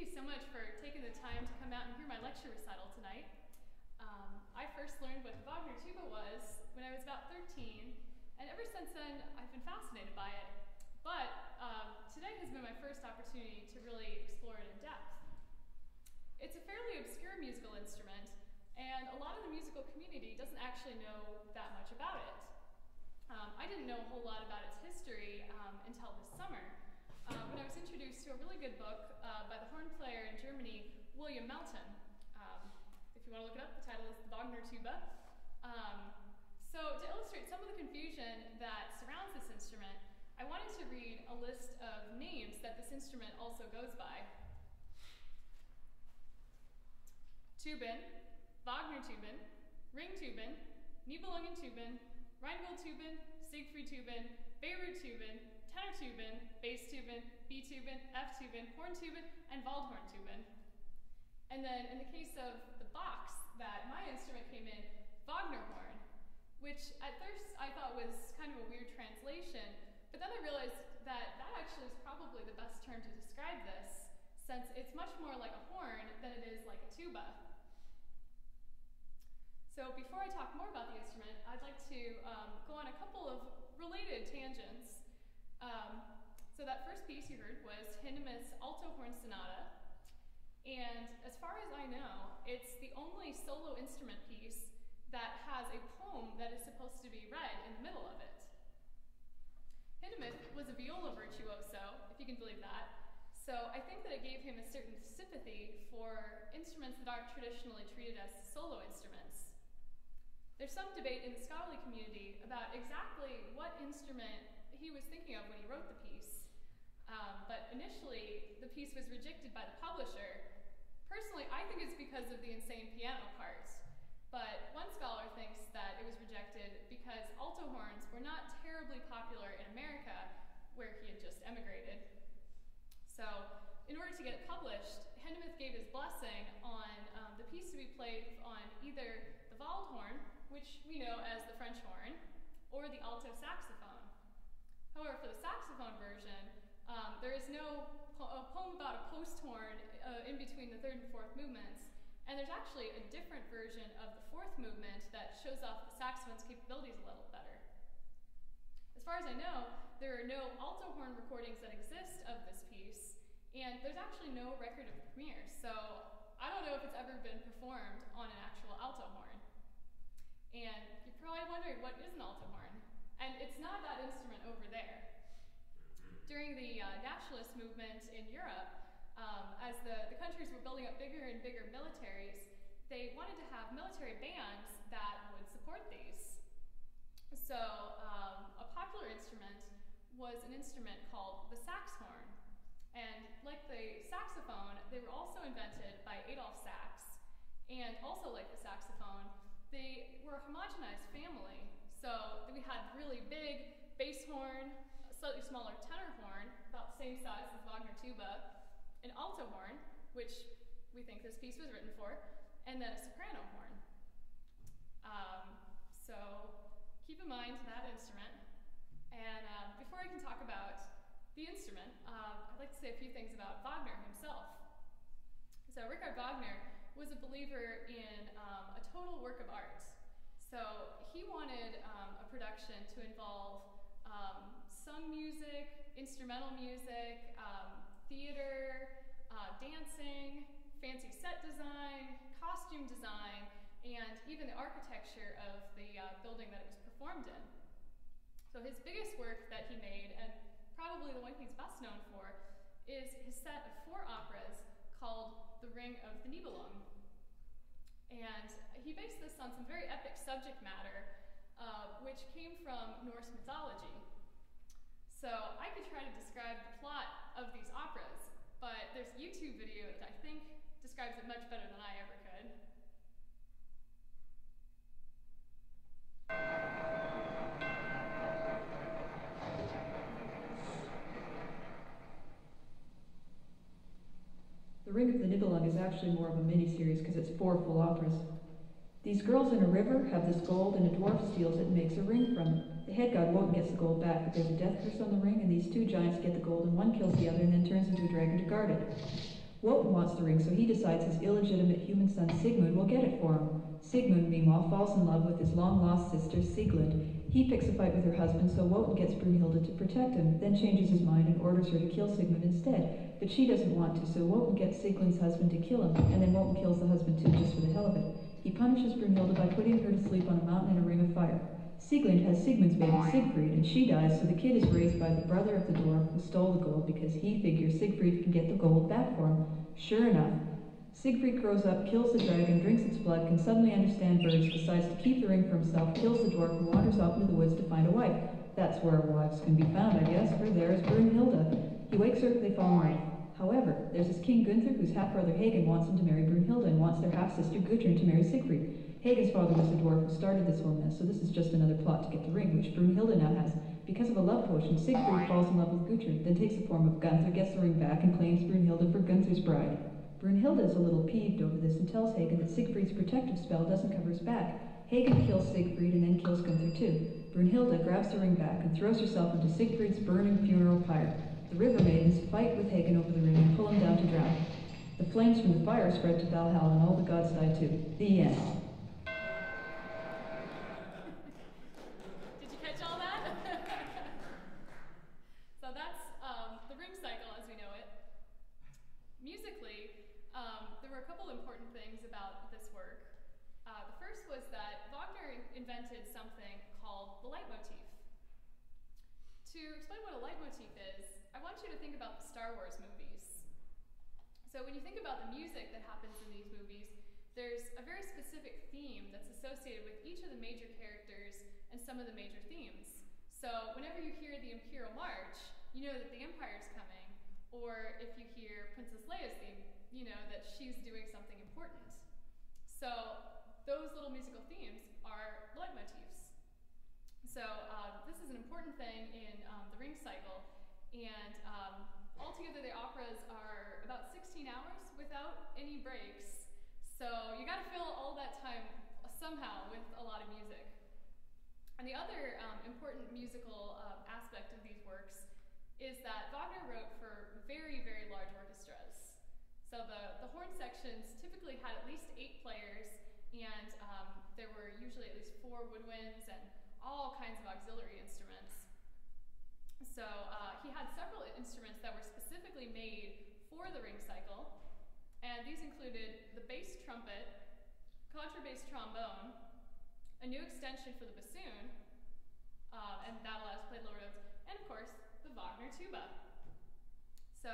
you so much for taking the time to come out and hear my lecture recital tonight. Um, I first learned what the Wagner tuba was when I was about 13, and ever since then I've been fascinated by it. But um, today has been my first opportunity to really explore it in depth. It's a fairly obscure musical instrument, and a lot of the musical community doesn't actually know that much about it. Um, I didn't know a whole lot about its history um, until this summer uh, when I was introduced a really good book uh, by the horn player in Germany, William Melton. Um, if you want to look it up, the title is The Wagner Tuba. Um, so to illustrate some of the confusion that surrounds this instrument, I wanted to read a list of names that this instrument also goes by. Tuben, Wagner Tuben, Ring Tuben, Nibelungen Tuben, Rheingold Tuben, Siegfried Tuben, Bayreuth Tuben, tuben, bass tuben, B tuben, F tuben, horn tuben, and Waldhorn tuben. And then in the case of the box that my instrument came in, Wagner horn, which at first I thought was kind of a weird translation, but then I realized that that actually is probably the best term to describe this, since it's much more like a horn than it is like a tuba. So before I talk more about the instrument, I'd like to um, go on a couple of related tangents so that first piece you heard was Hindemith's Alto Horn Sonata. And as far as I know, it's the only solo instrument piece that has a poem that is supposed to be read in the middle of it. Hindemith was a viola virtuoso, if you can believe that. So I think that it gave him a certain sympathy for instruments that aren't traditionally treated as solo instruments. There's some debate in the scholarly community about exactly what instrument he was thinking of when he wrote the piece. Um, but initially, the piece was rejected by the publisher. Personally, I think it's because of the insane piano part. But one scholar thinks that it was rejected because alto horns were not terribly popular in America, where he had just emigrated. So, in order to get it published, Hindemith gave his blessing on um, the piece to be played on either the Waldhorn, which we know as the French horn, or the alto saxophone. However, for the saxophone version, um, there is no po poem about a post horn uh, in between the third and fourth movements. And there's actually a different version of the fourth movement that shows off the saxophone's capabilities a little better. As far as I know, there are no alto horn recordings that exist of this piece, and there's actually no record of the premiere. So I don't know if it's ever been performed on an actual alto horn. And you're probably wondering, what is an alto horn? And it's not that instrument over there. During the uh, nationalist movement in Europe, um, as the, the countries were building up bigger and bigger militaries, they wanted to have military bands that would support these. So um, a popular instrument was an instrument called the sax horn. And like the saxophone, they were also invented by Adolf Sax. And also like the saxophone, they were a homogenized family so we had really big bass horn, slightly smaller tenor horn, about the same size as Wagner tuba, an alto horn, which we think this piece was written for, and then a soprano horn. Um, so keep in mind that instrument. And um, before I can talk about the instrument, um, I'd like to say a few things about Wagner himself. So Richard Wagner was a believer in um, a total work of art. So he wanted um, a production to involve um, sung music, instrumental music, um, theater, uh, dancing, fancy set design, costume design, and even the architecture of the uh, building that it was performed in. So his biggest work that he made, and probably the one he's best known for, is his set of four operas called The Ring of the Nibelung. And he based this on some very epic subject matter, uh, which came from Norse mythology. So I could try to describe the plot of these operas, but there's a YouTube video that I think describes it much better than I ever could. The Ring of the Nibelung is actually more of a mini-series because it's four full operas. These girls in a river have this gold and a dwarf steals it and makes a ring from it. The head god Wotan gets the gold back, but there's a death curse on the ring and these two giants get the gold and one kills the other and then turns into a dragon to guard it. Wotan wants the ring, so he decides his illegitimate human son Siegmund will get it for him. Siegmund, meanwhile, falls in love with his long-lost sister Sieglind. He picks a fight with her husband, so Wotan gets Brunhilde to protect him, then changes his mind and orders her to kill Siegmund instead. But she doesn't want to, so Wotan gets Sieglind's husband to kill him, and then Wotan kills the husband too, just for the hell of it. He punishes Brunhilde by putting her to sleep on a mountain in a ring of fire. Sieglind has Siegmund's baby Siegfried, and she dies, so the kid is raised by the brother of the dwarf who stole the gold because he figures Siegfried can get the gold back for him. Sure enough, Siegfried grows up, kills the dragon, drinks its blood, can suddenly understand birds, decides to keep the ring for himself, kills the dwarf, and wanders off into the woods to find a wife. That's where wives can be found, I guess, for there is Brunhilde. He wakes her, they fall in love. However, there's this King Gunther whose half-brother Hagen wants him to marry Brunhilde and wants their half-sister Gudrun to marry Siegfried. Hagen's father was a dwarf who started this whole mess, so this is just another plot to get the ring, which Brunhilde now has. Because of a love potion, Siegfried falls in love with Gudrun, then takes the form of Gunther, gets the ring back, and claims Brunhilde for Gunther's bride. Brunhilde is a little peeved over this and tells Hagen that Siegfried's protective spell doesn't cover his back. Hagen kills Siegfried and then kills Gunther too. Brunhilde grabs the ring back and throws herself into Siegfried's burning funeral pyre. The river maidens fight with Hagen over the ring and pull him down to drown. The flames from the fire spread to Valhalla and all the gods died too. The end. Did you catch all that? so that's um, the ring cycle as we know it. Musically, um, there were a couple important things about this work. Uh, the first was that Wagner invented something called the leitmotif. To explain what a leitmotif is, I want you to think about the Star Wars movies. So when you think the music that happens in these movies, there's a very specific theme that's associated with each of the major characters and some of the major themes. So whenever you hear the Imperial March, you know that the Empire's coming. Or if you hear Princess Leia's theme, you know that she's doing something important. So those little musical themes are leitmotifs. So uh, this is an important thing in um, the ring cycle. And um, altogether, the operas are about 16 hours without any breaks. So you got to fill all that time somehow with a lot of music. And the other um, important musical um, aspect of these works is that Wagner wrote for very, very large orchestras. So the, the horn sections typically had at least eight players, and um, there were usually at least four woodwinds and all kinds of auxiliary instruments. So uh, he had several instruments that were specifically made for the ring cycle, and these included the bass trumpet, contrabass trombone, a new extension for the bassoon, uh, and that allows to play lower notes, and of course, the Wagner tuba. So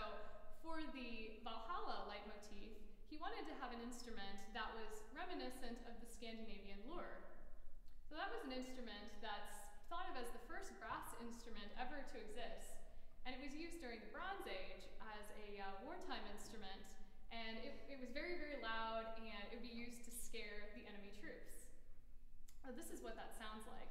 for the Valhalla leitmotif, he wanted to have an instrument that was reminiscent of the Scandinavian lure. So that was an instrument that's thought of as the first brass instrument ever to exist. And it was used during the Bronze Age as a uh, wartime instrument, and it, it, was very, very loud, and it would be used to scare the enemy troops. So this is what that sounds like.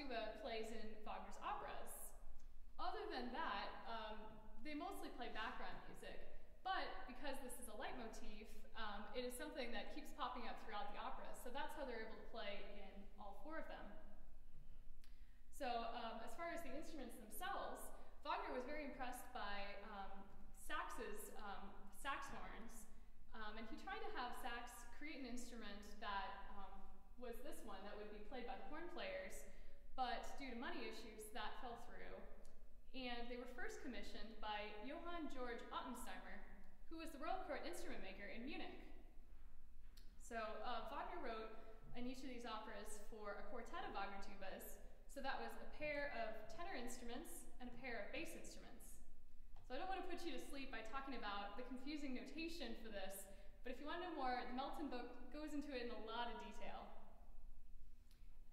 tuba plays in Wagner's operas. Other than that, um, they mostly play background music, but because this is a leitmotif, um, it is something that keeps popping up throughout the opera, so that's how they're able to play in all four of them. So um, as far as the instruments themselves, Wagner was very impressed by um, saxes, um, sax horns, um, and he tried to have sax create an instrument that was this one that would be played by the horn players, but due to money issues, that fell through. And they were first commissioned by Johann Georg Ottensteiner, who was the Royal Court instrument maker in Munich. So uh, Wagner wrote in each of these operas for a quartet of Wagner tubas, so that was a pair of tenor instruments and a pair of bass instruments. So I don't want to put you to sleep by talking about the confusing notation for this, but if you want to know more, the Melton book goes into it in a lot of detail.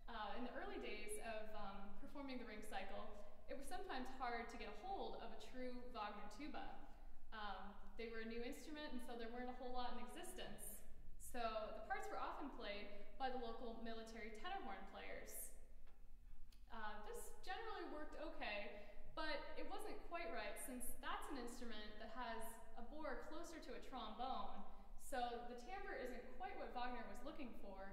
Uh, in the early days of um, performing the ring cycle, it was sometimes hard to get a hold of a true Wagner tuba. Um, they were a new instrument, and so there weren't a whole lot in existence. So the parts were often played by the local military tenor horn players. Uh, this generally worked okay, but it wasn't quite right since that's an instrument that has a bore closer to a trombone. So the timbre isn't quite what Wagner was looking for,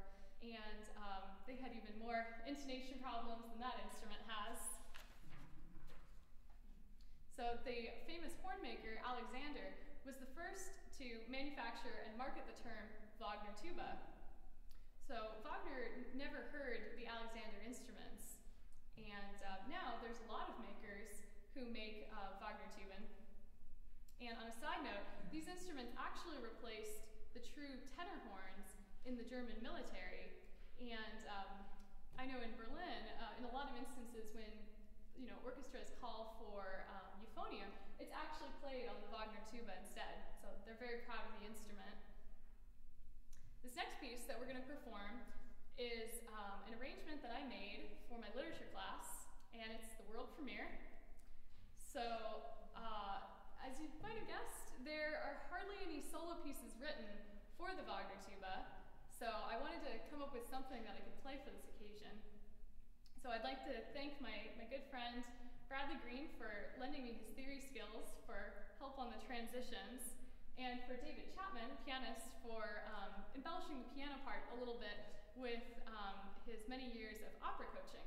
and um, they had even more intonation problems than that instrument has. So the famous horn maker, Alexander, was the first to manufacture and market the term Wagner tuba. So Wagner never heard the Alexander instruments, and uh, now there's a lot of makers who make uh, Wagner tuba. And on a side note, these instruments actually replaced the true tenor horns in the German military. And um, I know in Berlin, uh, in a lot of instances when you know orchestras call for um, euphonium, it's actually played on the Wagner tuba instead. So they're very proud of the instrument. This next piece that we're going to perform is um, an arrangement that I made for my literature class, and it's the world premiere. So, uh, as you might have guessed, there are hardly any solo pieces written for the Wagner tuba, so I wanted to come up with something that I could play for this occasion. So I'd like to thank my, my good friend Bradley Green for lending me his theory skills for help on the transitions, and for David Chapman, pianist, for um, embellishing the piano part a little bit with um, his many years of opera coaching.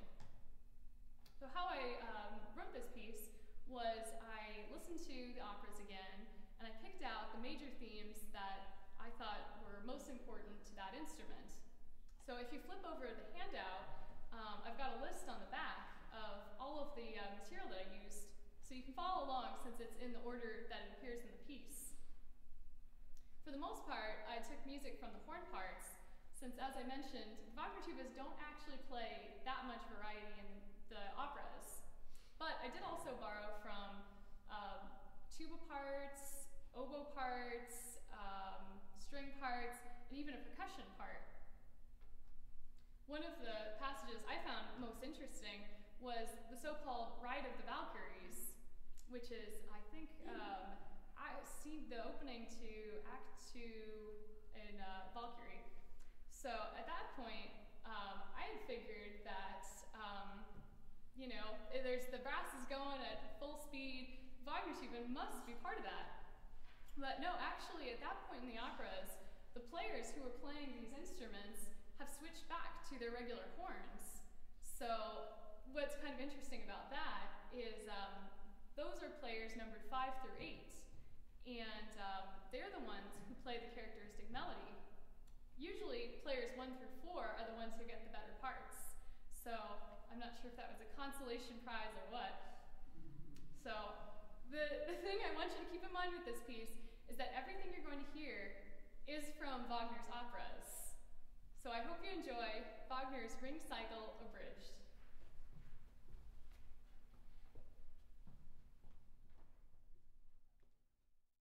So how I um, wrote this piece was I listened to the operas again, and I picked out the major themes that I thought were most important to that instrument. So if you flip over the handout, um, I've got a list on the back of all of the uh, material that I used, so you can follow along since it's in the order that it appears in the piece. For the most part, I took music from the horn parts, since as I mentioned, Wagner tubas don't actually play that much variety in the operas. But I did also borrow from um, tuba parts, oboe parts, string parts, and even a percussion part. One of the passages I found most interesting was the so-called Ride of the Valkyries, which is, I think, um, I see the opening to Act Two in uh, Valkyrie. So at that point, um, I had figured that, um, you know, there's the brass is going at full speed. Wagner tuba must be part of that. But no, actually, at that point in the operas, the players who were playing these instruments have switched back to their regular horns. So what's kind of interesting about that is um, those are players numbered five through eight, and um, they're the ones who play the characteristic melody. Usually, players one through four are the ones who get the better parts. So I'm not sure if that was a consolation prize or what. So the, the thing I want you to keep in mind with this piece is that everything you're going to hear is from Wagner's operas. So I hope you enjoy Wagner's Ring Cycle Abridged.